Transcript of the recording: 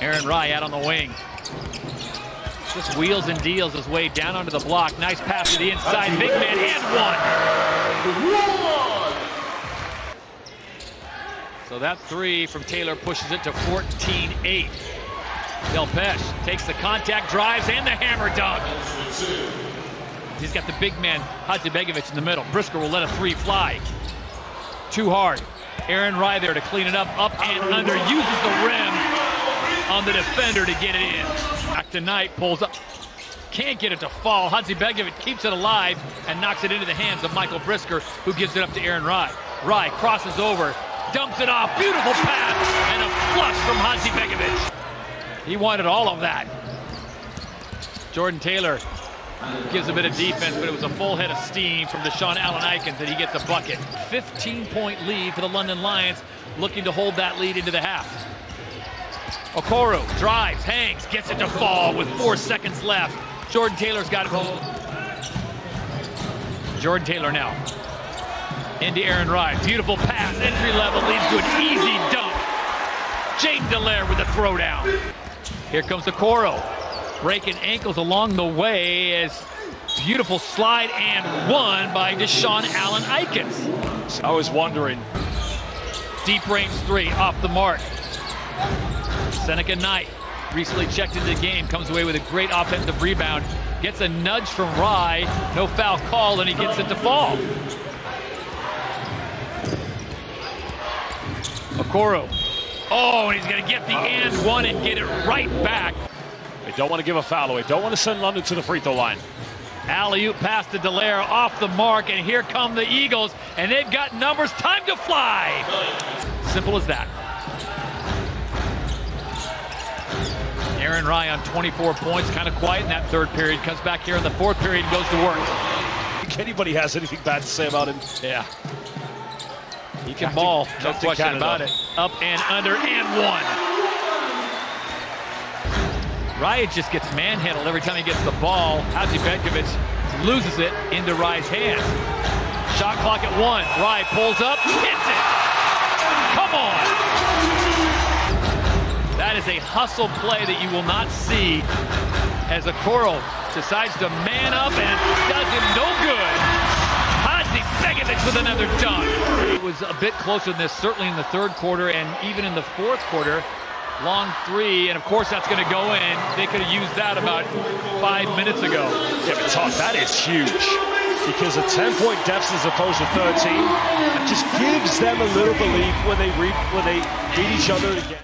Aaron Rye out on the wing. Just wheels and deals his way down onto the block. Nice pass to the inside. Big man and one. So that three from Taylor pushes it to 14-8. Delpesh takes the contact, drives, and the hammer dunk. He's got the big man, Hadzibegovic, in the middle. Brisker will let a three fly. Too hard. Aaron Rye there to clean it up, up and under. Uses the rim on the defender to get it in. Back to Knight, pulls up. Can't get it to fall. Hadzibegovic keeps it alive and knocks it into the hands of Michael Brisker, who gives it up to Aaron Rye. Rye crosses over, dumps it off. Beautiful pass and a flush from Hadzibegovic. He wanted all of that. Jordan Taylor gives a bit of defense, but it was a full head of steam from Deshaun Allen Ikins that he gets a bucket. 15-point lead for the London Lions, looking to hold that lead into the half. Okoro drives, hangs, gets it to fall with four seconds left. Jordan Taylor's got it. Jordan Taylor now. Into Aaron Rai. Beautiful pass. Entry level leads to an easy dunk. James Delaire with a throwdown. Here comes Okoro. Breaking ankles along the way as beautiful slide and one by Deshaun Allen Ikins. I was wondering. Deep range three off the mark. Seneca Knight recently checked into the game, comes away with a great offensive rebound, gets a nudge from Rai, no foul call, and he gets it to fall. Okoro. Oh, and he's going to get the and one and get it right back. They don't want to give a foul away. Don't want to send London to the free throw line. Alley-oop pass to Delaire off the mark, and here come the Eagles, and they've got numbers. Time to fly. Simple as that. Aaron on 24 points, kind of quiet in that third period. Comes back here in the fourth period and goes to work. Anybody has anything bad to say about him, yeah. He can ball, no question Canada. about it. Up and under and one. Riot just gets manhandled every time he gets the ball. Hadzibegovic loses it into Rye's hands. Shot clock at one. Rye pulls up, hits it. Come on. That is a hustle play that you will not see as Okoro decides to man up and does him no good. Begovic with another dunk. It was a bit closer than this, certainly in the third quarter and even in the fourth quarter. Long three, and of course that's going to go in. They could have used that about five minutes ago. Yeah, but Todd, that is huge because a 10-point deficit as opposed to 13 just gives them a little belief when they re when they beat each other again.